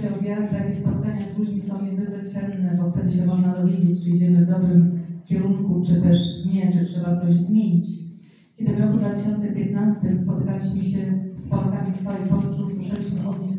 takie objazdach i spotkania z ludźmi są niezwykle cenne, bo wtedy się można dowiedzieć, czy idziemy w dobrym kierunku, czy też nie, czy trzeba coś zmienić. Kiedy w roku 2015 spotykaliśmy się z Polakami w całej Polsce, usłyszeliśmy od nich,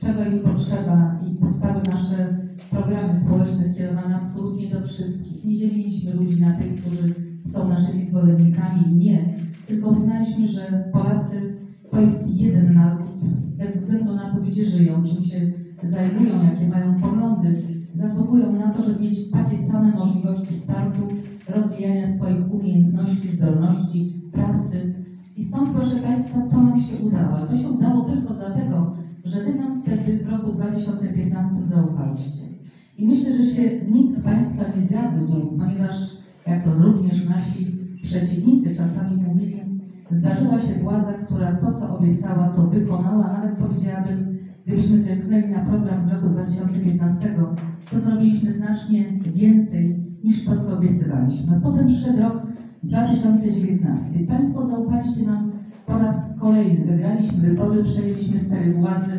czego im potrzeba i powstały nasze programy społeczne skierowane absolutnie do wszystkich. Nie dzieliliśmy ludzi na tych, którzy są naszymi zwolennikami i nie, tylko uznaliśmy, że Polacy to jest jeden naród, bez względu na to, gdzie żyją, czym się zajmują, jakie mają poglądy, zasługują na to, żeby mieć takie same możliwości startu, rozwijania swoich umiejętności, zdolności, pracy. I stąd, proszę Państwa, to nam się udało. To się udało tylko dlatego, że Wy nam wtedy w roku 2015 zaufaliście. I myślę, że się nic z Państwa nie zjawił, ponieważ, jak to również nasi przeciwnicy czasami mówili, zdarzyła się władza, która to, co obiecała, to wykonała. Nawet gdybyśmy zerknęli na program z roku 2015, to zrobiliśmy znacznie więcej niż to, co obiecywaliśmy. Potem przyszedł rok 2019. Państwo zaufaliście nam po raz kolejny. Wygraliśmy wybory, przejęliśmy stery władzy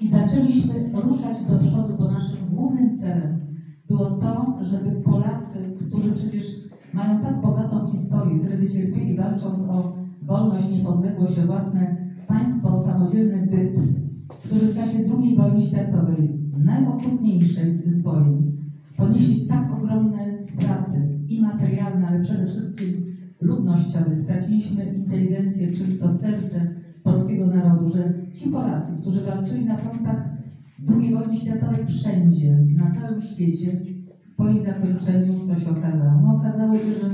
i zaczęliśmy ruszać do przodu, bo naszym głównym celem było to, żeby Polacy, którzy przecież mają tak bogatą historię, tyle wycierpieli walcząc o wolność, niepodległość, o własne państwo, samodzielny byt, II wojny światowej, najokrutniejszej z ponieśli tak ogromne straty i materialne, ale przede wszystkim ludnościowe. Straciliśmy inteligencję, czyli to serce polskiego narodu, że ci Polacy, którzy walczyli na frontach II wojny światowej wszędzie, na całym świecie, po jej zakończeniu co się okazało? No okazało się, że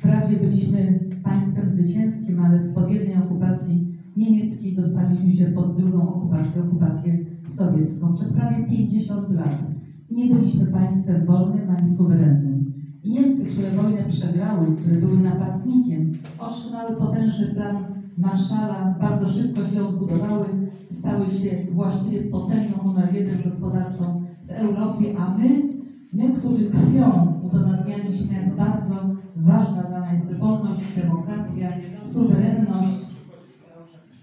wprawdzie byliśmy państwem zwycięskim, ale z powiernej okupacji niemieckiej dostaliśmy się pod drugą okupację, okupację sowiecką. Przez prawie 50 lat nie byliśmy państwem wolnym ani suwerennym. I Niemcy, które wojnę przegrały, które były napastnikiem, otrzymały potężny plan Marszala, bardzo szybko się odbudowały, stały się właściwie potęgą numer jeden gospodarczą w Europie, a my, my, którzy krwią udowadnialiśmy, jak bardzo ważna dla nas jest wolność, demokracja, suwerenność,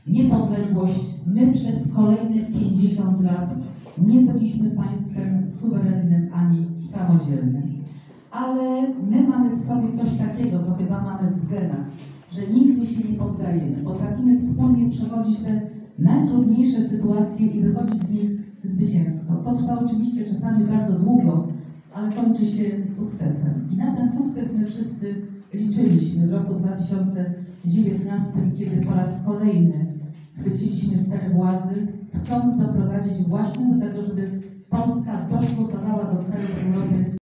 niepodległość, my przez kolejne 50 lat nie byliśmy państwem suwerennym ani samodzielnym. Ale my mamy w sobie coś takiego, to chyba mamy w genach, że nigdy się nie poddajemy. Potrafimy wspólnie przechodzić te najtrudniejsze sytuacje i wychodzić z nich zwycięsko. To trwa oczywiście czasami bardzo długo, ale kończy się sukcesem. I na ten sukces my wszyscy liczyliśmy w roku 2019, kiedy po raz kolejny chwyciliśmy ster władzy, chcąc doprowadzić właśnie do tego, żeby Polska doszło, doszłosowała do krajów Europy